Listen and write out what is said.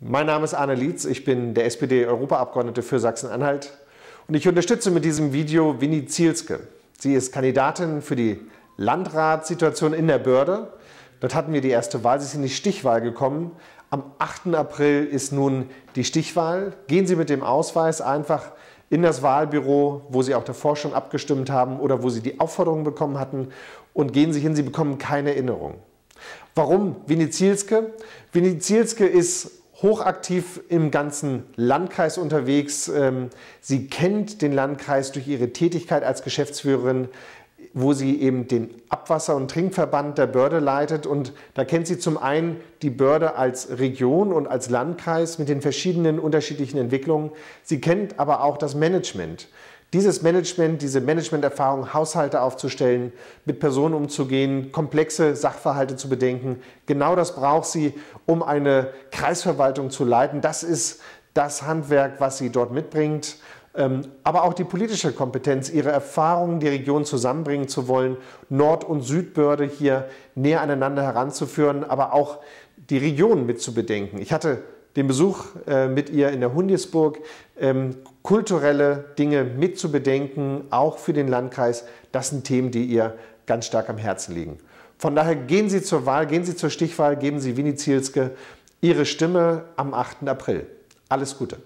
Mein Name ist Arne Lietz, ich bin der SPD-Europaabgeordnete für Sachsen-Anhalt und ich unterstütze mit diesem Video Winnie Zielske. Sie ist Kandidatin für die Landratssituation in der Börde. Dort hatten wir die erste Wahl, sie ist in die Stichwahl gekommen. Am 8. April ist nun die Stichwahl. Gehen Sie mit dem Ausweis einfach in das Wahlbüro, wo Sie auch davor schon abgestimmt haben oder wo Sie die Aufforderung bekommen hatten und gehen Sie hin, Sie bekommen keine Erinnerung. Warum Winnie Zielske? Winnie Zielske ist hochaktiv im ganzen Landkreis unterwegs. Ähm, sie kennt den Landkreis durch ihre Tätigkeit als Geschäftsführerin, wo sie eben den Abwasser- und Trinkverband der Börde leitet. Und da kennt sie zum einen die Börde als Region und als Landkreis mit den verschiedenen unterschiedlichen Entwicklungen. Sie kennt aber auch das Management. Dieses Management, diese Managementerfahrung, Haushalte aufzustellen, mit Personen umzugehen, komplexe Sachverhalte zu bedenken, genau das braucht sie, um eine Kreisverwaltung zu leiten. Das ist das Handwerk, was sie dort mitbringt. Ähm, aber auch die politische Kompetenz, ihre Erfahrungen, die Region zusammenbringen zu wollen, Nord- und Südbörde hier näher aneinander heranzuführen, aber auch die Region mit zu bedenken. Ich hatte den Besuch äh, mit ihr in der Hundisburg, ähm, kulturelle Dinge mit zu bedenken, auch für den Landkreis. Das sind Themen, die ihr ganz stark am Herzen liegen. Von daher gehen Sie zur Wahl, gehen Sie zur Stichwahl, geben Sie Winnie Zielske Ihre Stimme am 8. April. Alles Gute.